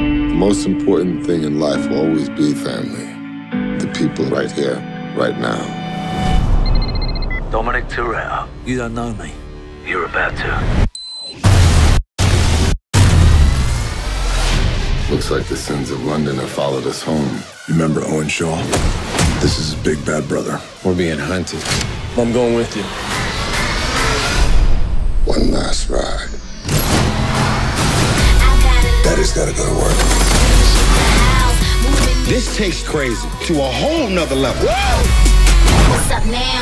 The most important thing in life will always be family. The people right here, right now. Dominic Toretto, you don't know me. You're about to. Looks like the sins of London have followed us home. Remember Owen Shaw? This is his big bad brother. We're being hunted. I'm going with you. One last ride. Daddy's gotta go to work. This takes crazy to a whole nother level. What's up now? What's up now? Hold it down like what's up now?